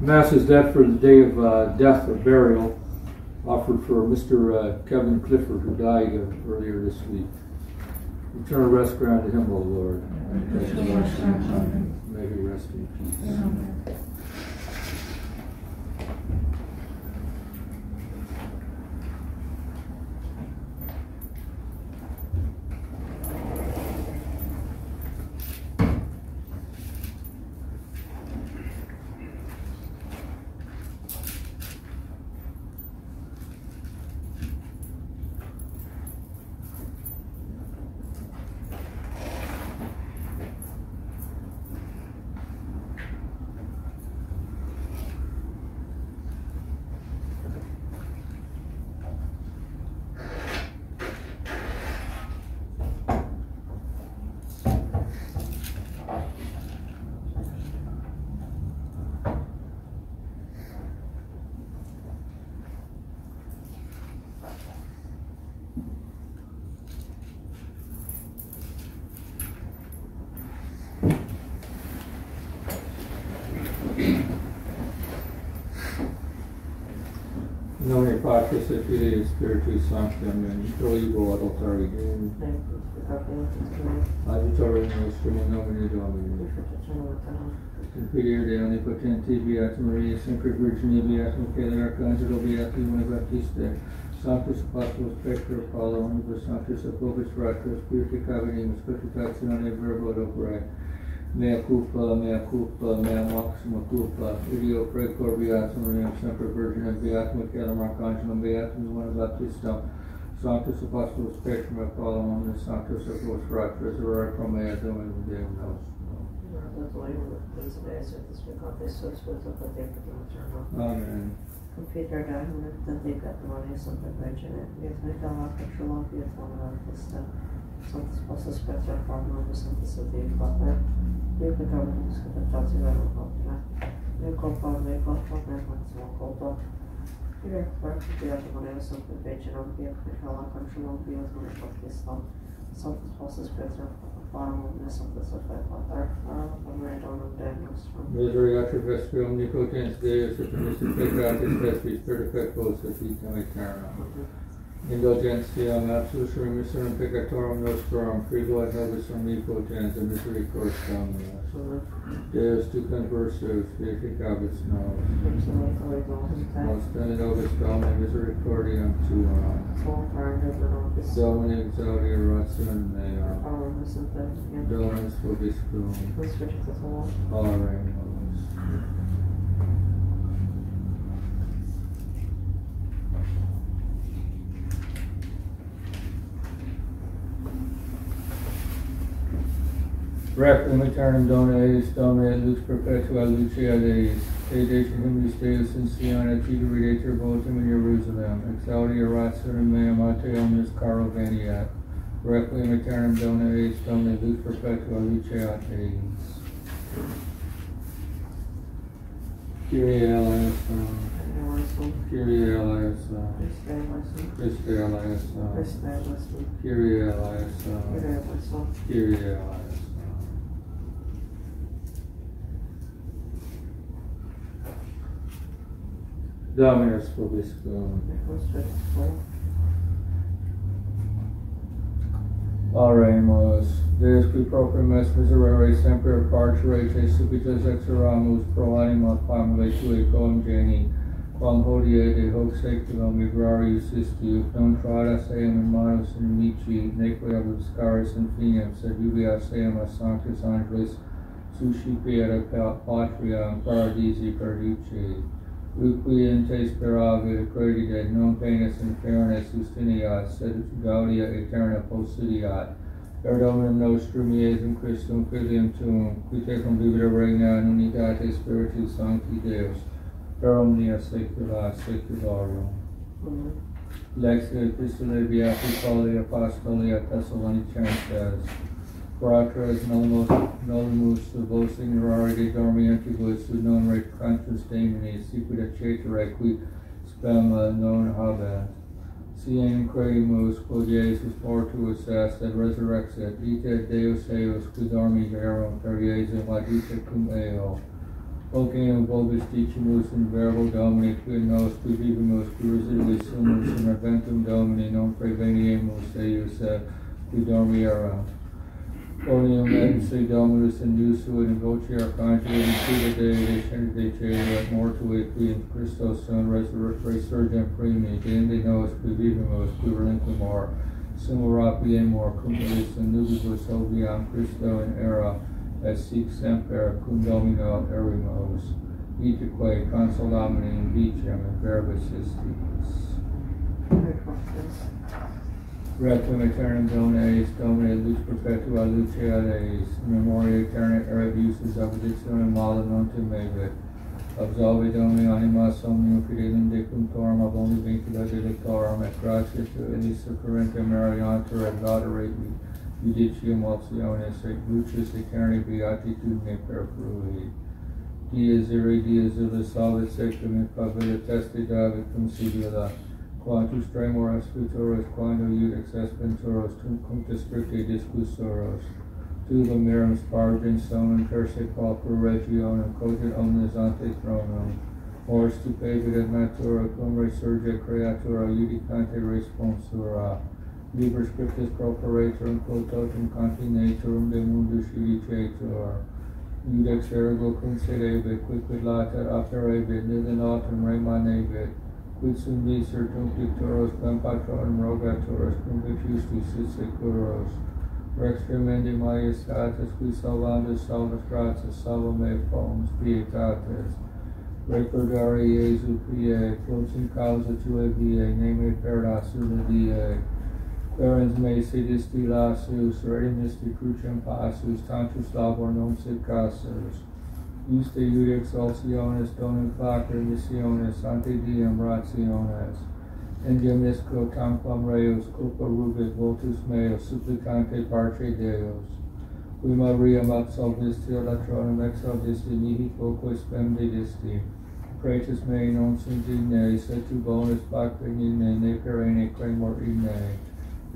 Mass is that for the day of uh, death or burial offered for Mr. Uh, Kevin Clifford, who died uh, earlier this week. Eternal rest grant to him, O Lord. May he rest in peace. Et Spiritus Sancti. Amen. Proibo ad altare Deum. Adiutorium nostrum in nomine Domini. In filia Dei Omnipotenti, Beata Maria, Semper Virgine, Beata Michaela Arcangelo, Beata Ione Baptiste, Sanctus Apostolus Petro, Paulo, Omnibus Sanctus Apobis Fratros, Spiritu Cavenimus, Cotitatione Verbo ad mea culpa, mea culpa, mea maxima culpa, ideo precor beatum reum semper virginem beatum Michaelum Archangelum beatum Ione Baptistum, Sanctus Apostolus Petrum et Paulum omnis sanctus Apostolus Fratros, orare pro mea Dominum Deum nostrum. Amen. Confidere Domine, tantica Domine, Santa Vergine, et vita lacra trulum fiat omnia Christa, Sanctus Apostolus Paulum, trulum fiat omnia Christa, Sanctus Apostolus Petro, Paulum, Sanctus Dei Pater, Domine Domum Dei nostrum. Misereatur vestri omnipotens Deus et permissit peccatis vestris perfectos et vitam aeternam. Indulgentia absolus remissionem peccatorum nostrum, frigo et nobis omnipotens et misericors Dominus. Deus tu conversus, vietificabis nos. Bene nobis Domine misericordiam tuam. Domine exaudi orationem meam. Dominus vobiscum. Oremus. Requiem aeternam dona eis, Domine lux perpetua lucia Deis, Edation hymnis Deus in Sion et redator votum in Jerusalem, exaudi orationem meam ate omnis caro veniat. Requiem aeternam dona eis, Domine et lux perpetua lucia Deis. Kyrie eleison, uh, Kyrie eleison, uh, Christe eleison, uh, Kyrie eleison, Kyrie eleison. Dominus vobiscum. Oremus, Deus qui proprimus miserere semper parcere te subitus exoramus pro anima famile tui quam geni, quam hodie de hoc seculum migrarius isti, non tradas eam in manus inimici, neque obscaris infinem, sed jubias eam a sanctus angelis, suscipiere patria in paradisi perduce. Uquiente sperave credide non penis inferne sustiniat, sed gaudia eterna possidiat. Per Dominum nostrum Iesum Christum filium tuum, qui tecum vivere regna in unitate Spiritus Sancti Deus, per omnia saecula saeculorum. Lex epistole beati Pauli apostoli a Thessalonicenses, Quatras nullimus, nullimus vos ignorare de dormientibus, ut non recantus Daemoni, sicut cetere qui spema non habent. Siem credimus, quod Jesus mortuus est, et resurrexit, ite Deus eus, qui dormi verum per Iesum ad cum eo. Volcano Vulgus Dicimus in Verbo Domini qui nos qui vivimus qui residually sumus in arventum Domini non preveniemus eius eh, qui dormieram. Onium et se Dominus in usu in voce arcangeli in tuta Dei descendit de cielo et mortui qui in Christos son resurgent primi, deinde nos qui vivimus qui relinquimur, summo rapiemur cum elis in nubibus obiam Christo in era, et sic semper cum Domino erimus, itaque consolamini in vicem et verbis istis. Requiem aeternam Done eis, Domine lux perpetua lucia eis, memoria aeterna erat usus abditionem mala non temebit. Absolve Domine animas omnium fidelum decuntorum abondi vincula delictorum, et gratia tu illis currente meriantur et laudere judicium optionis, et lucis aeterni beatitudine perfrui. Dies ire, dies illa salvet sectum in favilla testi David cum sigilla, quantus tremoras futuros quando iudex espentoros cum districte discussoros, tu lumerum spargens sonum terse qualquer regionum cogit omnes ante thronum, mors stupevit et natura cum resurge creatura judicante responsura, liber scriptus properatorum quo totum continaturum de mundus judicetur, iudex ergo cum sedebit, quicquid latet operebit, nil in autem remanebit, quid sum visor tum pictoros quam patronem rogatoris cum justus sit securos, rex tremendi maiestatis qui salvandus salvus gratis salvame fomus pietatis, recordare Iesu pie, quos in causa tuae vie, neme perda suda die, querens me sedisti lasus, redimisti crucem passus, tantus labor non sit casus, Iste iudex exaltationis donum facere missionis ante diem rationes. Engem isco tamquam reus culpa rubit votus meus supplicante parce Deus. Qui Mariam absolvisti latronum exaldisti mihi quoque spem dedisti. Praetus me non sum digne, se tu bonus facre igne, ne perene cremor igne.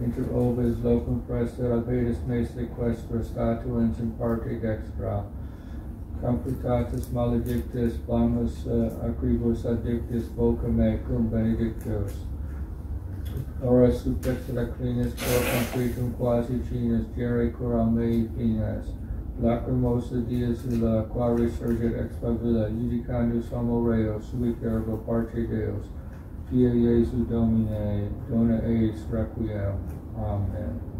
Inter oves locum prester albetis me sequestra statuens in parte dextra. Computatus maledictus, blamus uh, acribus addictus, voca me cum benedictus. Ora subtexit aclinis cor concretum quasi cinus, gere coram mei finas. Lacrimosa dies illa, qua resurget ex favilla, judicandus homo reo, subit ergo parce Deus. Pia Iesu Domine, dona eis requiem. Amen.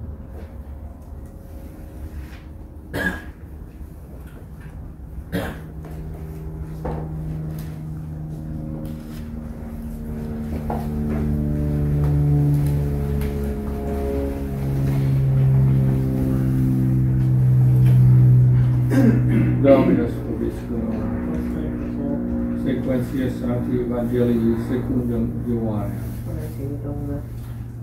Evangelii secundum Ioannem.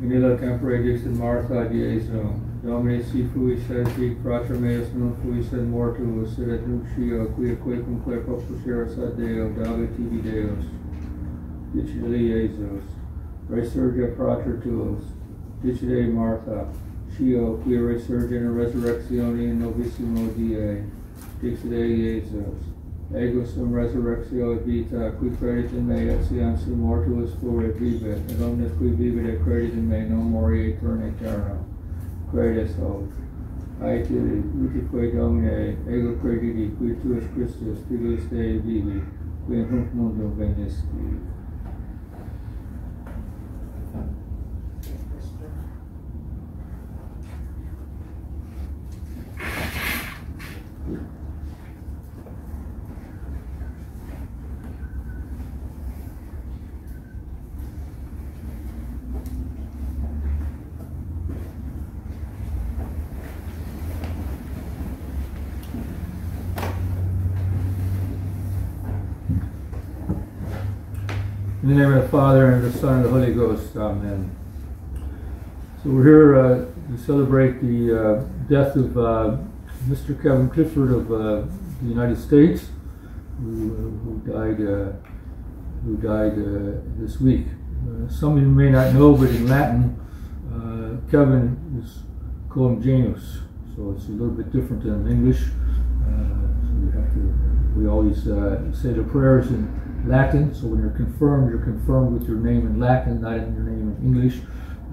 In illa tempore dixit Martha Jesu, Domine si fui sed hic frater meus non fui sed mortuus, sed et nunc scio, quia quecum quae propuseras ad Deo, David tibi Deus. Dicite Iesus, resurge frater tuus, dicite Martha, scio, quia resurge in resurrectione in novissimo die, dixite Iesus, ego sum resurrectio vita, qui credit in me, et siam sum mortuus furit vivit, et omnes qui vivit et credit in me, non mori aetern aeternum. Credes hoc. Aete utique Domine, ego crediti, qui tuus Christus, Filius Dei vivi, qui in hunc mundo venisti. In the name of the Father, and of the Son, and the Holy Ghost. Amen. So we're here uh, to celebrate the uh, death of uh, Mr. Kevin Clifford of uh, the United States, who, who died uh, who died uh, this week. Uh, some of you may not know, but in Latin, uh, Kevin is called Janus, so it's a little bit different than English. Uh, so you have to we always uh, say the prayers in Latin. So when you're confirmed, you're confirmed with your name in Latin, not in your name in English.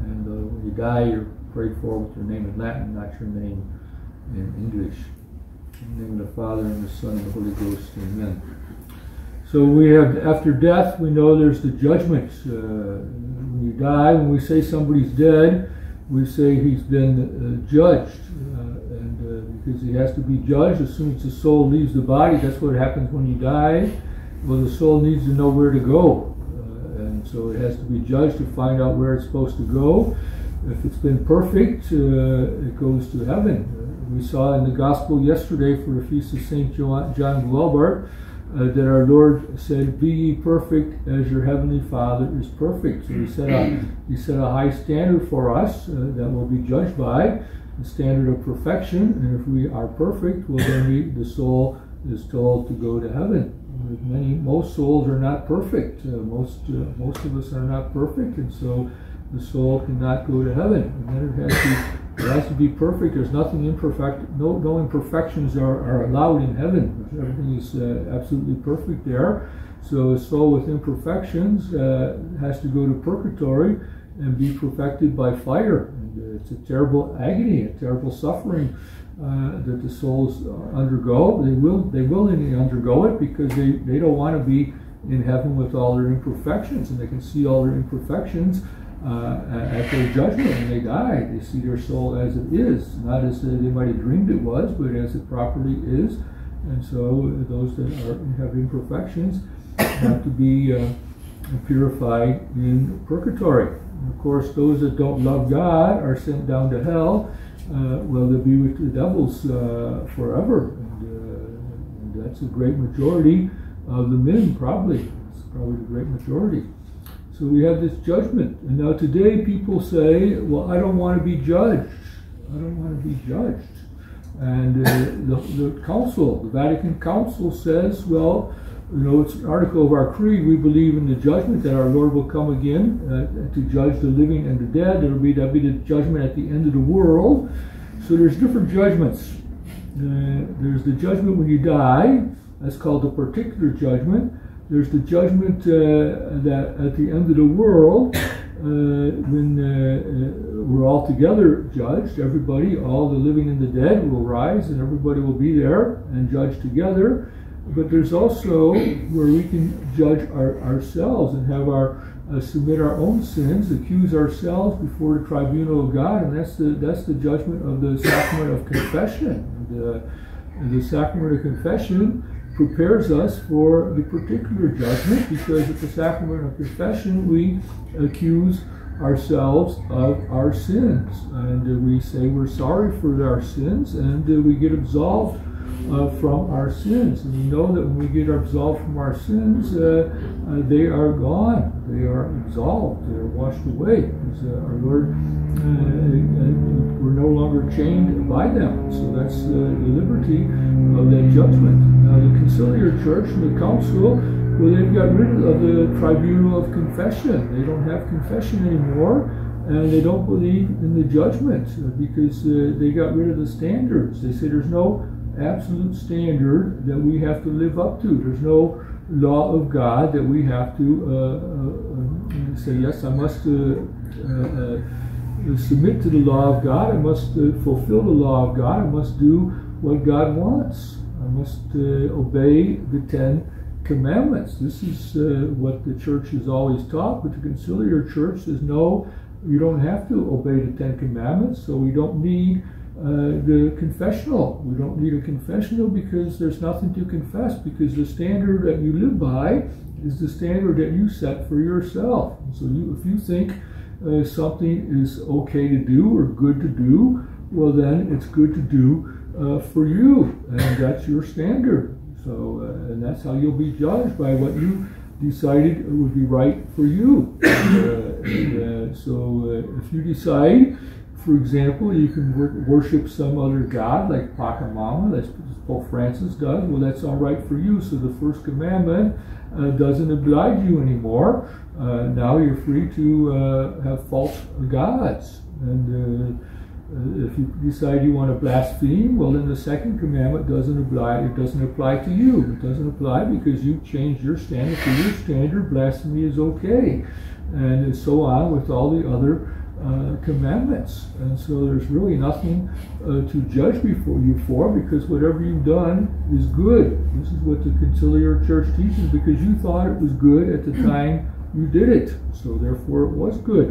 And uh, when you die, you're prayed for with your name in Latin, not your name in English. In the name of the Father and the Son and the Holy Ghost. Amen. So we have after death, we know there's the judgment. Uh, when you die, when we say somebody's dead, we say he's been uh, judged, uh, and uh, because he has to be judged as soon as the soul leaves the body. That's what happens when you die. Well, the soul needs to know where to go, uh, and so it has to be judged to find out where it's supposed to go. If it's been perfect, uh, it goes to heaven. we saw in the gospel yesterday for the feast of Saint John, John Gualbert uh, that our Lord said, "Be ye perfect as your heavenly Father is perfect." So He set a He set a high standard for us uh, that will be judged by the standard of perfection. And if we are perfect, well, then we, the soul is told to go to heaven. Many, most souls are not perfect. Uh, most, uh, most of us are not perfect, and so the soul cannot go to heaven. And then it has to, it has to be perfect. There's nothing imperfect. No, no imperfections are, are allowed in heaven. Everything is uh, absolutely perfect there. So a soul with imperfections uh, has to go to purgatory and be perfected by fire. And, uh, it's a terrible agony, a terrible suffering. Uh, that the souls undergo. They will they willingly undergo it because they, they don't want to be in heaven with all their imperfections and they can see all their imperfections uh, at their judgment when they die. They see their soul as it is, not as they might have dreamed it was, but as it properly is. And so those that are, have imperfections have to be uh, purified in purgatory. And of course, those that don't love God are sent down to hell uh, well, they'll be with the devils uh, forever. And, uh, and, that's a great majority of the men, probably. It's probably the great majority. So we have this judgment. And now today people say, well, I don't want to be judged. I don't want to be judged. And uh, the, the council, the Vatican Council says, well, you know, it's an article of our creed. We believe in the judgment that our Lord will come again uh, to judge the living and the dead. There will be that'll be the judgment at the end of the world. So there's different judgments. Uh, there's the judgment when you die. That's called the particular judgment. There's the judgment uh, that at the end of the world, uh, when uh, uh, we're all together judged, everybody, all the living and the dead will rise, and everybody will be there and judged together but there's also where we can judge our, ourselves and have our uh, submit our own sins, accuse ourselves before the tribunal of God, and that's the that's the judgment of the sacrament of confession. The, the sacrament of confession prepares us for the particular judgment because at the sacrament of confession we accuse ourselves of our sins and uh, we say we're sorry for our sins and uh, we get absolved uh, from our sins. And we know that when we get absolved from our sins, uh, uh, they are gone. They are absolved. They are washed away. Uh, our Lord, uh, we're no longer chained by them. So that's the liberty of that judgment. Now, the conciliar church and the council, well, they've got rid of the tribunal of confession. They don't have confession anymore and they don't believe in the judgment because uh, they got rid of the standards. They say there's no absolute standard that we have to live up to. There's no law of God that we have to uh, uh, uh say, yes, I must uh, submit to the law of God. I must fulfill the law of God. I must do what God wants. I must obey the Ten Commandments. This is what the church has always taught, but the conciliar church says, no, you don't have to obey the Ten Commandments, so we don't need uh, the confessional. We don't need a confessional because there's nothing to confess because the standard that you live by is the standard that you set for yourself. So you, if you think uh, something is okay to do or good to do, well then it's good to do uh, for you, and that's your standard. So uh, and that's how you'll be judged by what you decided would be right for you. Uh, and, so if you decide for example, you can worship some other god like Pachamama, that's what Pope Francis does. Well, that's all right for you. So the first commandment uh, doesn't oblige you anymore. Uh, now you're free to uh, have false gods. And uh, Uh, if you decide you want to blaspheme, well, then the second commandment doesn't apply. It doesn't apply to you. It doesn't apply because you've changed your standard. Your standard, blasphemy is okay, and so on with all the other uh, commandments. And so there's really nothing uh, to judge before you for because whatever you've done is good. This is what the conciliar church teaches because you thought it was good at the time you did it. So therefore it was good.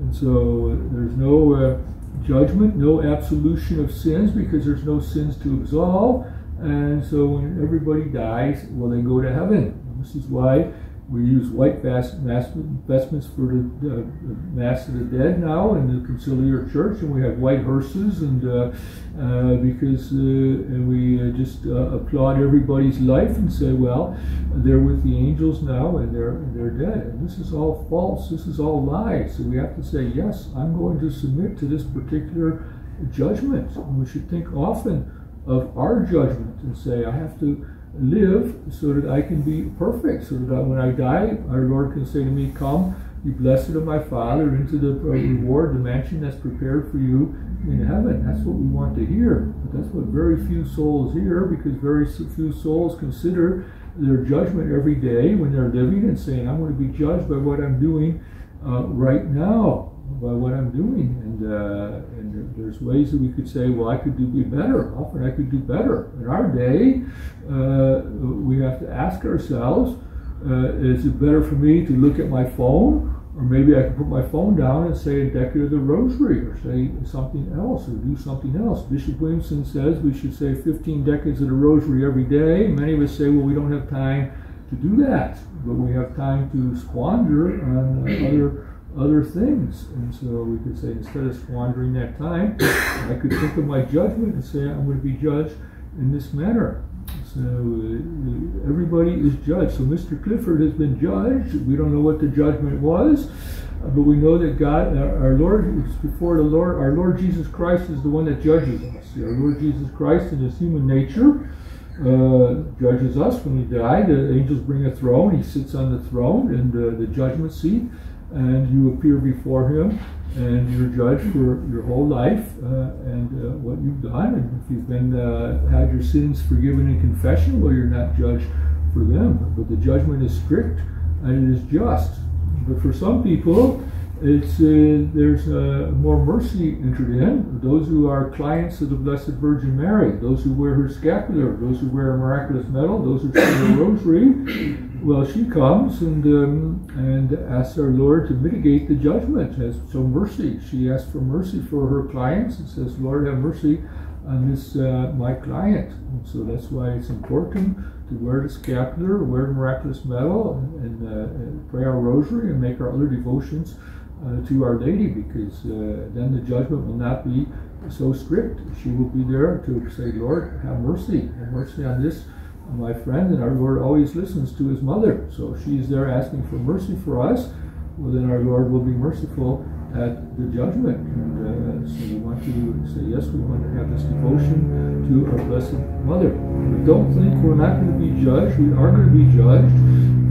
And so there's no uh, judgment, no absolution of sins because there's no sins to absolve. And so when everybody dies, well, they go to heaven. This is why we use white vestments for the, the, Mass of the Dead now in the Conciliar Church, and we have white hearses, and uh, uh, because uh, and we uh, just uh, applaud everybody's life and say, well, they're with the angels now, and they're they're dead. And this is all false. This is all lies. So we have to say, yes, I'm going to submit to this particular judgment. And we should think often of our judgment and say, I have to live so that I can be perfect, so that when I die, our Lord can say to me, Come, be blessed of my Father, into the reward, the mansion that's prepared for you in heaven. That's what we want to hear. But that's what very few souls hear because very few souls consider their judgment every day when they're living and saying, I'm going to be judged by what I'm doing uh, right now by what I'm doing. And, uh, and there's ways that we could say, well, I could do be better. Often I could do better. In our day, uh, we have to ask ourselves, uh, is it better for me to look at my phone? Or maybe I can put my phone down and say a decade of the rosary or say something else or do something else. Bishop Williamson says we should say 15 decades of the rosary every day. Many of us say, well, we don't have time to do that, but we have time to squander on other other things. And so we could say, instead of squandering that time, I could think of my judgment and say, I'm going to be judged in this manner. So uh, everybody is judged. So Mr. Clifford has been judged. We don't know what the judgment was, uh, but we know that God, uh, our Lord, before the Lord, our Lord Jesus Christ is the one that judges us. Our Lord Jesus Christ in his human nature judges us when he died. The angels bring a throne. He sits on the throne and the judgment seat and you appear before him and you're judged for your whole life uh, and uh, what you've done. And if you've been uh, had your sins forgiven in confession, well, you're not judged for them. But the judgment is strict and it is just. But for some people, it's uh, there's uh, more mercy entered in. Those who are clients of the Blessed Virgin Mary, those who wear her scapular, those who wear a miraculous medal, those who say the rosary, well, she comes and um, and asks our Lord to mitigate the judgment, has so mercy. She asks for mercy for her clients and says, Lord, have mercy on this uh, my client. And so that's why it's important to wear the scapular, wear the miraculous medal, and, and, uh, and pray our rosary and make our other devotions uh, to Our Lady, because uh, then the judgment will not be so strict. She will be there to say, Lord, have mercy, have mercy on this my friend, and our Lord always listens to his mother. So she's there asking for mercy for us, well, then our Lord will be merciful at the judgment. And uh, so we want to say, yes, we want to have this devotion to our Blessed Mother. But don't think we're not going to be judged. We are going to be judged.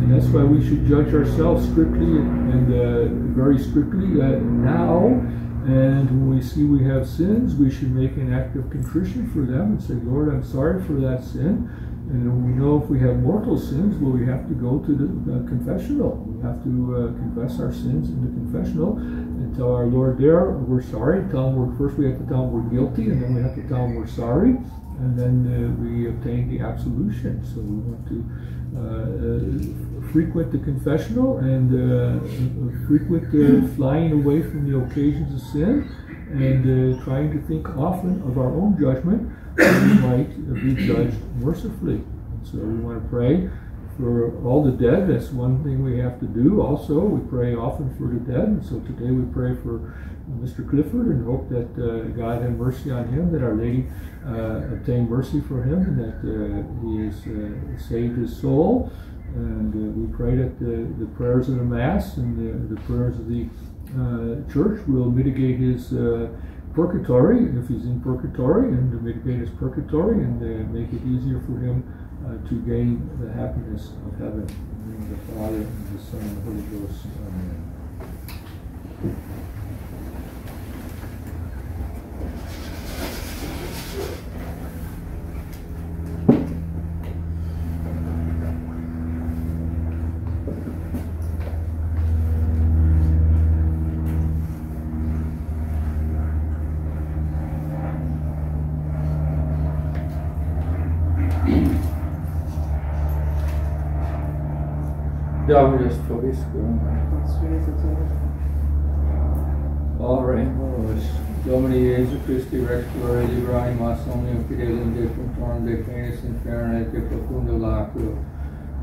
And that's why we should judge ourselves strictly and uh, very strictly uh, now. And when we see we have sins, we should make an act of contrition for them and say, Lord, I'm sorry for that sin. And we know if we have mortal sins, well, we have to go to the confessional. We have to uh, confess our sins in the confessional and tell our Lord there we're sorry. Tell him we're, first we have to tell him we're guilty, and then we have to tell him we're sorry, and then uh, we obtain the absolution. So we want to uh, uh, frequent the confessional and uh, frequent flying away from the occasions of sin and trying to think often of our own judgment we might be judged mercifully. So we want to pray for all the dead. That's one thing we have to do. Also, we pray often for the dead. And so today we pray for Mr. Clifford and hope that uh, God have mercy on him, that Our Lady uh, obtain mercy for him, and that uh, he has uh, saved his soul. And uh, we pray that the, the, prayers of the Mass and the, the prayers of the uh, church will mitigate his purgatory, if he's in purgatory, and to mitigate his purgatory and uh, make it easier for him uh, to gain the happiness of heaven. In the Father, and the Son, and the Holy Ghost. Amen. Dominus Tobiscum. Spiritu tuo. Oremus, Domini Jesu Christi Rex Gloria Liberae Mas Omnium Fidelium De Punctorum De Penis Infernae De Profundo Laculo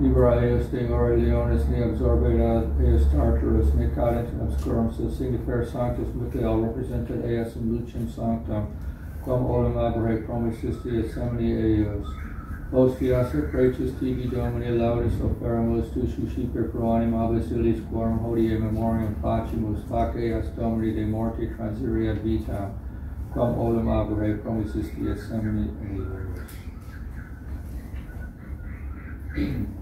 Libera eos de Aurelionis Ne Absorbe ad eos Tartarus Ne Cadent Obscurum So Signifer Sanctus Michael Represented eos in Lucem Sanctum Quam Olem Abrae Promisisti Et Semini eos Os fiasse preces tibi Domine laudis oferamus tu susciper pro anima quorum hodie memoriam facimus fac eas Domini de morte transiri ad vitam quam olem abrae promisisti et semini eos.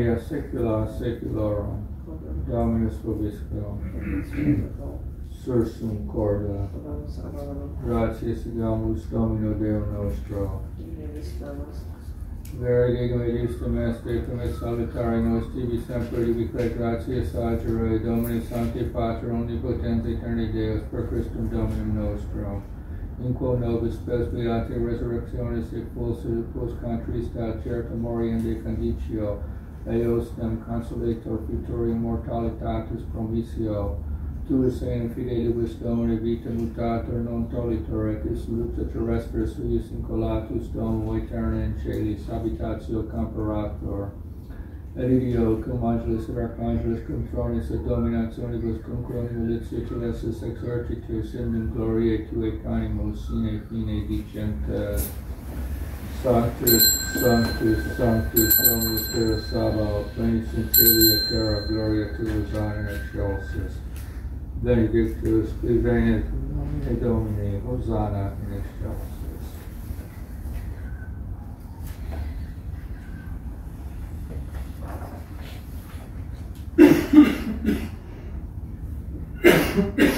omnia secula seculorum, Dominus vobiscum, sursum corda, gratias edamus Domino Deo nostro, Verigem et istum est decum et salutari nos tibi semper divique gratias agere Domini Sancti Pater omnipotens aeterni Deus per Christum Dominum nostrum. In quo nobis spes beati resurrectionis et pulsus post contrista certa moriende condicio, eos dem consolator futuri mortalitatis promissio, tuus eam fideli domini vita mutator non tolitor, et is lucta terrestre suis incolatus domo aeterna in celis habitatio comparator. Et cum angelus et archangelus, cum tronis et dominat sonibus, cum croni militio celestis exercitus, in gloriae tue canimus, sine fine dicent, uh, Sanctus Sanctus, Sanctus, Dominus Deus Sabaoth, Veni Centuria Terra Gloria tuus honor, Excelsis. Benedictus, Vivenet, Nomine Domini, Hosanna in Excelsis. Thank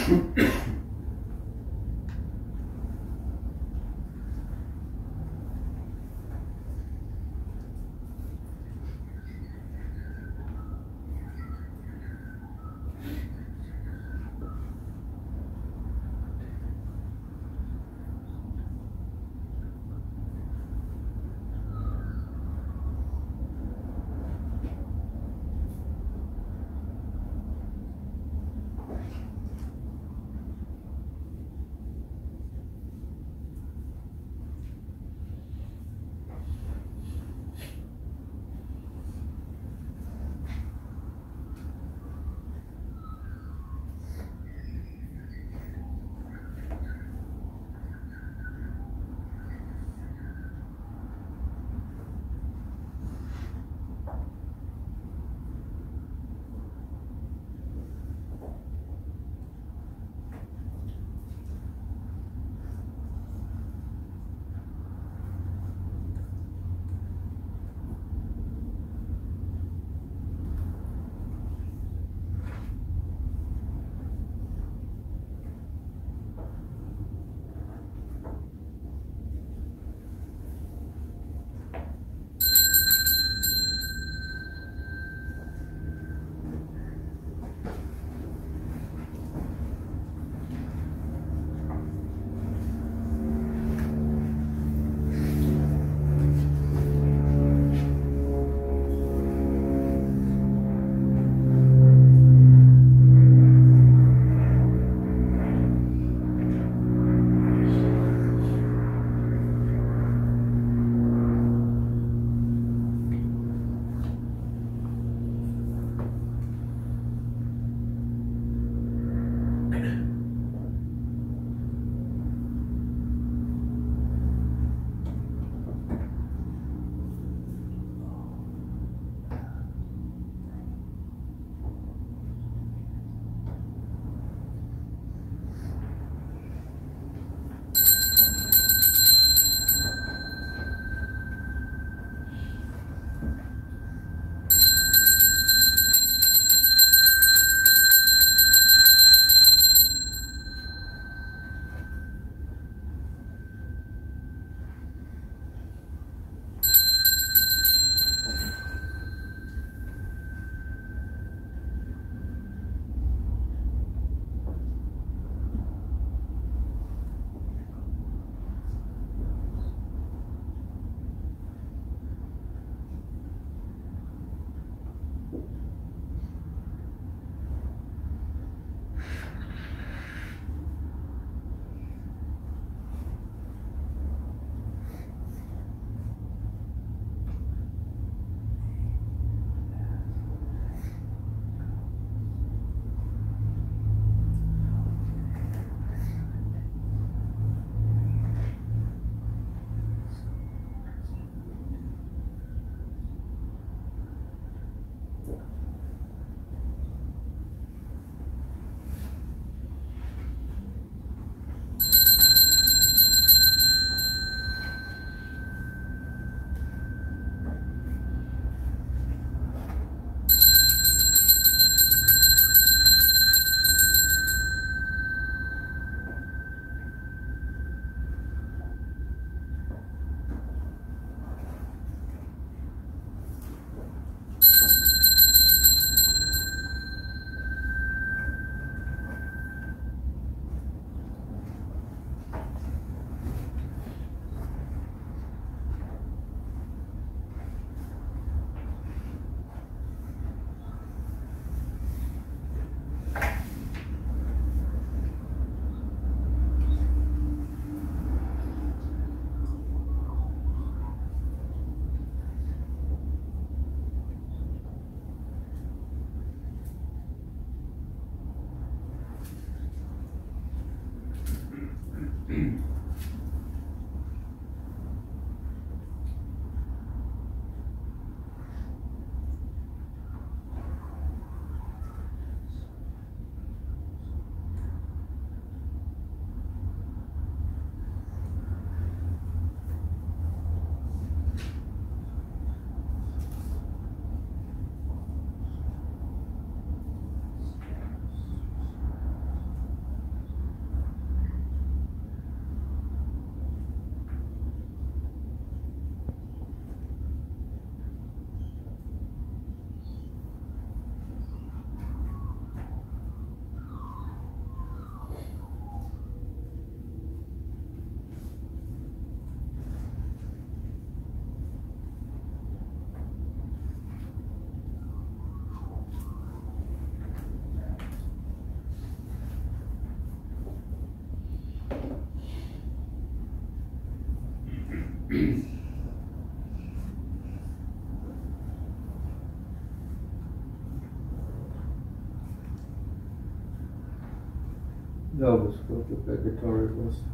Novus Culto Peccatoribus. Per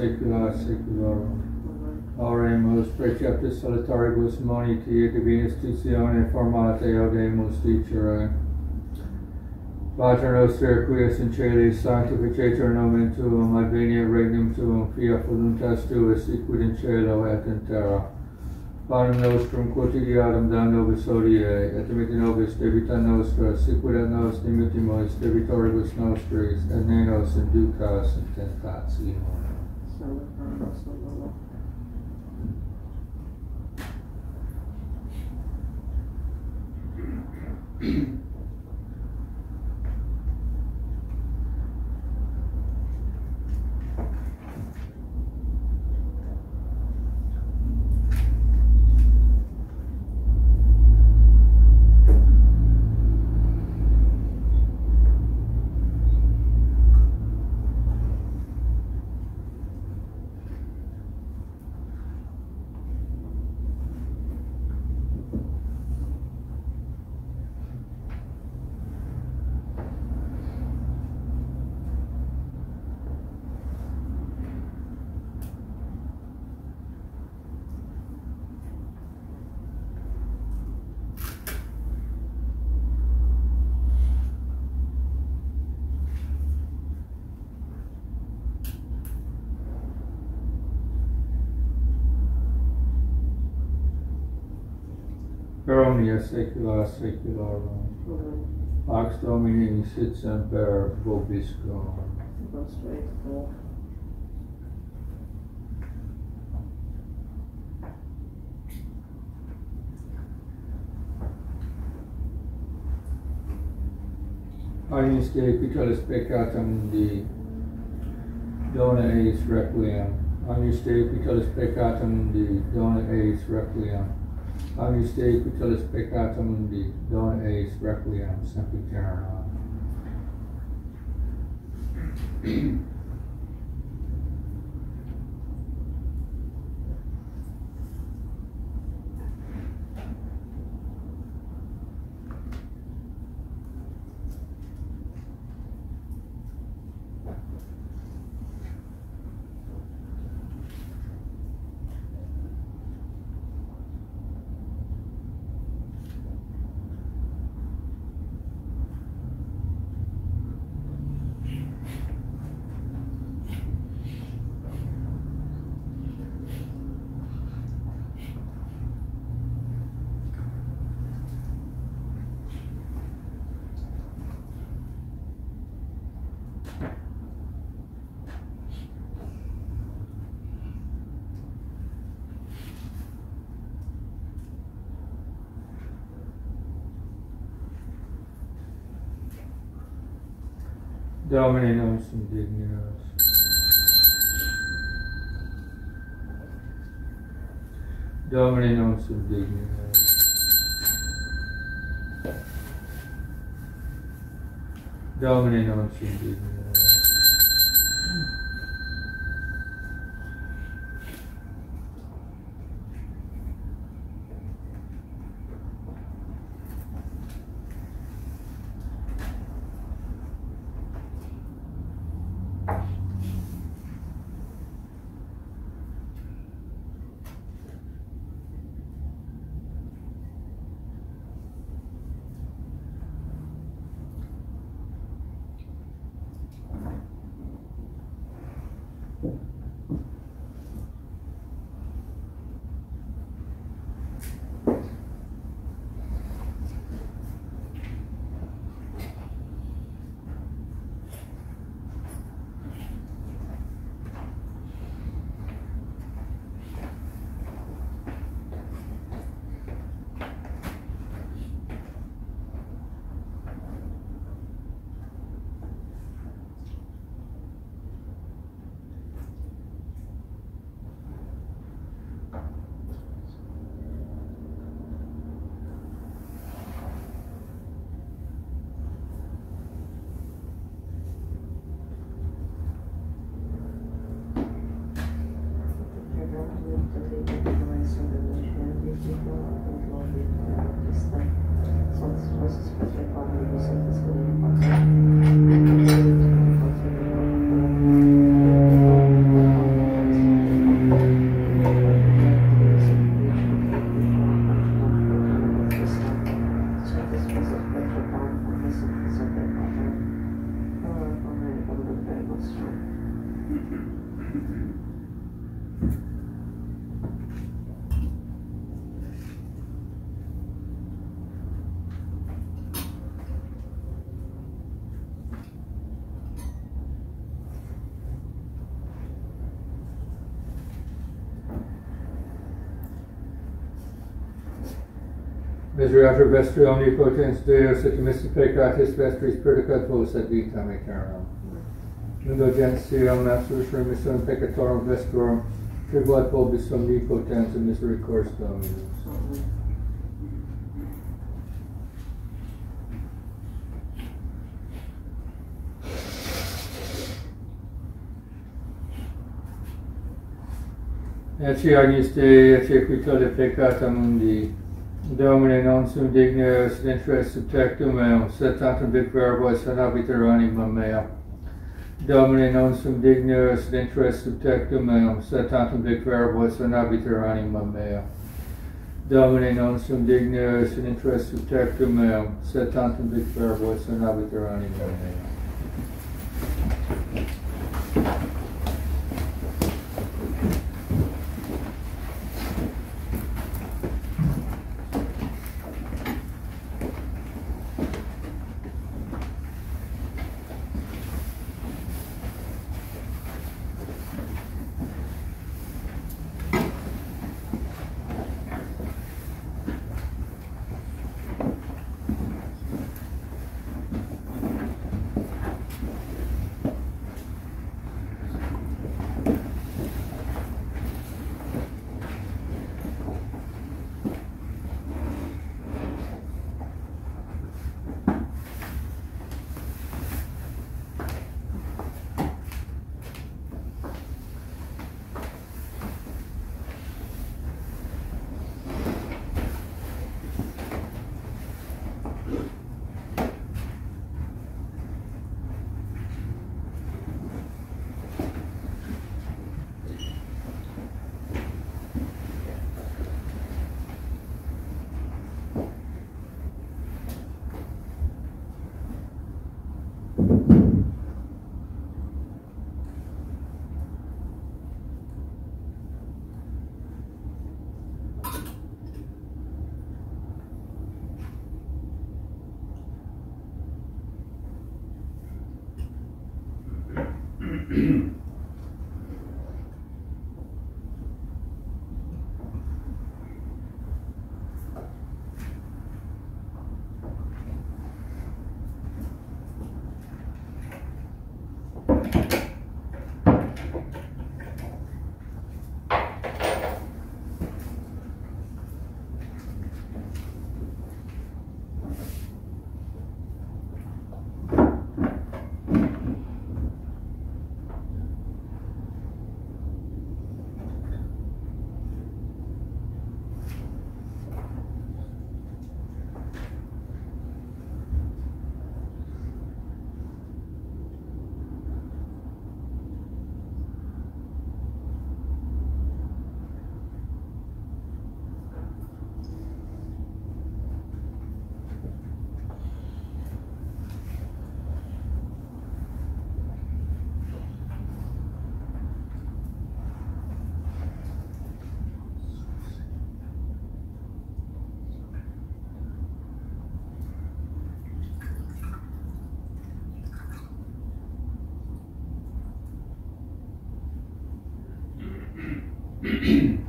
omnia saecula saeculorum. Oremus preceptus solitaribus moniti et institutione formate audemus dicere. Pater noster qui es in caeli sanctificetur nomen tuum adveniat regnum tuum fiat voluntas tua sicut in cielo et in terra. Panem nostrum quotidianum da nobis hodie, et dimitte nobis debita nostra, sicut et nos dimittimus debitoribus nostris, et ne nos inducas in tentationem. Thank you. Per omnia saecula saeculorum. Pax Domini sit semper vobiscum. Dei pitolis peccata mundi, dona eis requiem. Agnus Dei pitolis peccata mundi, dona eis requiem. Agnus Dei pitolis peccata mundi, dona eis requiem, sempiterna. Domine nos indignitas. Domine nos indignitas. Domine nos indignitas. Miserator vestri omnipotens Deus et missi peccatis vestris predicat vos vitam aeternam. Indulgentiam absolus remission peccatorum vestrorum, tribuat vobis omnipotens et misericors Dominus. Ecce agnus Dei, ecce qui tollit peccata mundi, Domine non sum dignius and interest subjectum meum, sed tantum vic verbo san habiter anima mea. Domine non sum dignius interest subjectum meum, sed tantum vic verbo san habiter anima mea. Domine non sum dignius interest subjectum meum, sed tantum vic verbo san habiter anima mea. Mm-hmm.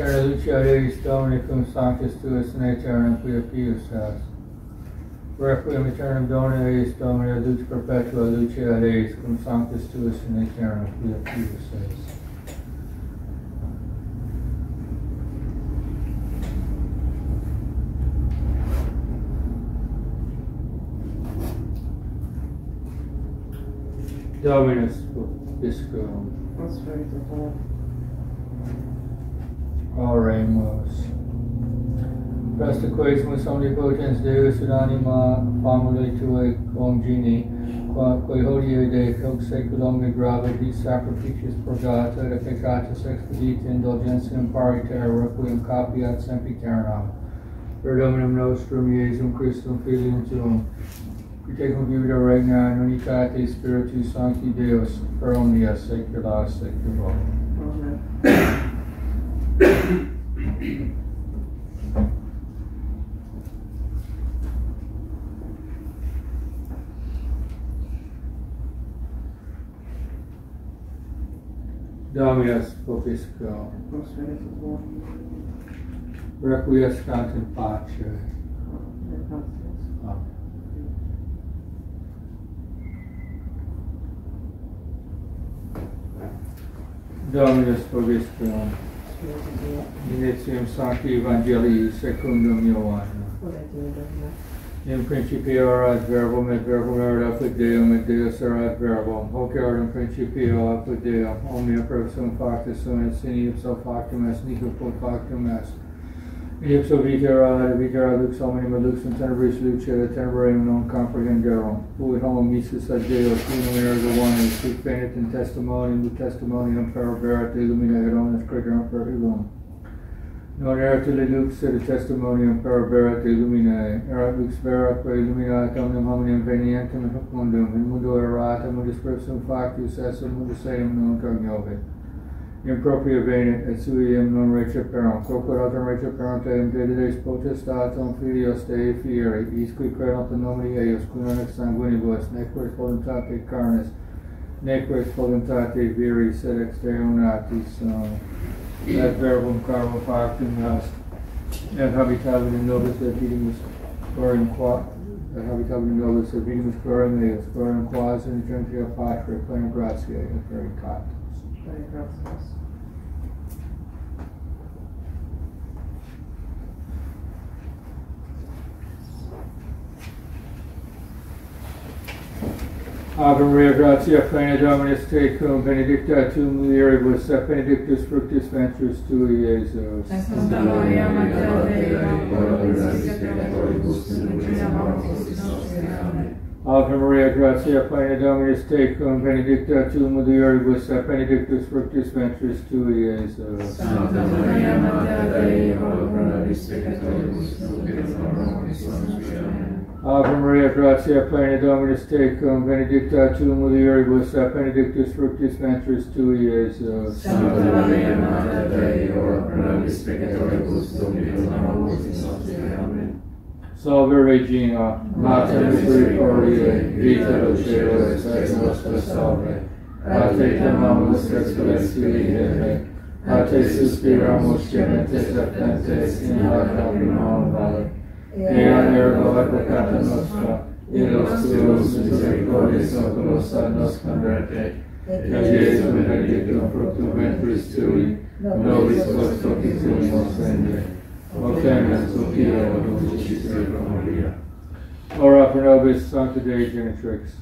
Lux eterna lucia Deis Domini cum sanctus tuus aeternum quia pius est. Requiem aeternum Domini Deis Domini lux perpetua lucia Deis cum sanctus tuus aeternum quia pius est. Dominus Vobiscum. That's very good. Oremus. Prestiquamus omnipotens Deus in anima famule tuae congeni, quae hodie de hoc saeculum migrava di sacrificius purgata et peccatus expedita indulgentiam pariter requiem capiat sempiternam. Per Dominum nostrum Iesum Christum Filium Tuum, qui tecum vivida regna in unitate Spiritus Sancti Deus, per omnia saecula saeculorum. Amen. Dominus vobiscum. Requiescant in pace. Amen. Dominus vobiscum. Initium Sancti Evangelii secundum Ioannem. In principio erat verbum et verbum erat apud Deum et Deus erat verbum. Hoc erat in principio apud Deum. Omnia per sum factus sunt et sine ipso factum est nihil quod factum est. Ipso et vita erat lux hominum et lux in tenebris luce et tenebrem non comprehenderum. Fuit homo misus ad Deo unum ergo onus, qui fenet in testimonium, testimonium per verite illumina et omnes crederam per illum. Non erat ille lux sed testimonium per verite illumina, erat lux vera quae illuminat omnium hominum venientem in hoc mundum, in mundo errata mundus persum factus esse mundus eum non cognove. In propria venet et suium non receperum, quoque autem receperum teum dedides potestatum filios Dei fieri, isqui credunt in nomine eius, qui non ex sanguinibus, neque voluntate carnis, neque ex voluntate viri, sed ex Deo natis sum. Et verbum caro factum est, et habitabil in nobis et vidimus gloriam qua, et habitabil in nobis et vidimus gloriam eius, gloriam quas in gentia patria, plena gratiae et veritatis. Very Ave Maria, gratia plena Dominus tecum, benedicta tu mulieribus, et benedictus fructus ventris tui, Iesus. Santa Maria, Mater Dei, ora pro nobis peccatoribus, nunc et in hora mortis nostre. Amen. Ave Maria, gratia plena Dominus tecum, benedicta tu mulieribus, et benedictus fructus ventris tui, Iesus. Santa Maria, Mater Dei, ora pro nobis peccatoribus, nunc et in hora mortis nostre. Amen. Ave Maria, gratia plena Dominus tecum, benedicta tu mulieribus, et benedictus fructus ventris tui, Iesus. Santa Maria, Mater Dei, ora pro nobis peccatoribus, et in hora. Amen. Salve Regina, Mater misericordiae, vita et spes nostra salve. A te clamamus ex celestili Dei, a te suspiramus gementes et plentes in hoc lacrimam vale. Ea ergo advocata nostra, illos tuos misericordias oculos ad nos converte, et Iesu benedictum fructum ventris tui, nobis post officiumus vende. O clemens, o pio, dulcis Virgo Maria. Ora pro nobis Sancta Dei Genitrix.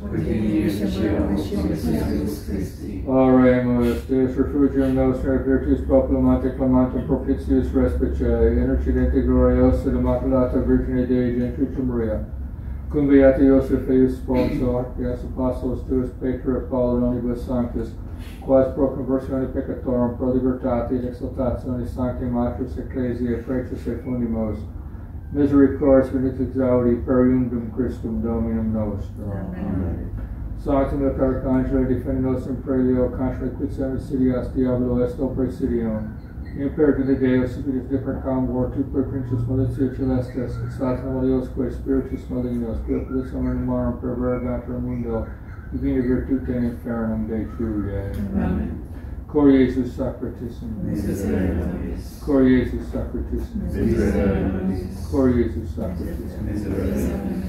Oremus, Deus refugium nostre, virtus proclamante clamantem propitius respice, intercedente gloriosa de Immaculata Virgine Dei Genitrix Maria. Cum beati Iosef eius sponsor, beas apostles tuus Petra et Paul omnibus sanctus, quas pro conversione peccatorum, pro libertate et exaltatione sancti matris ecclesiae preces et fundimos, misericors venit exaudi per Christum Dominum nostrum. Amen. Sanctum et Arcangelo defende nos in prelio contra quid semisidias diabolo est opere sidium. Imper de Deus spiritus depercam vortu per principis malitia celestes, exatum aliosque spiritus malignos, quia plus hominum per vergator mundo, divina virtute infernum de. Amen. Cor Iesus nobis. Cor Iesus. Miserere. Cor Iesus Sacratissimum.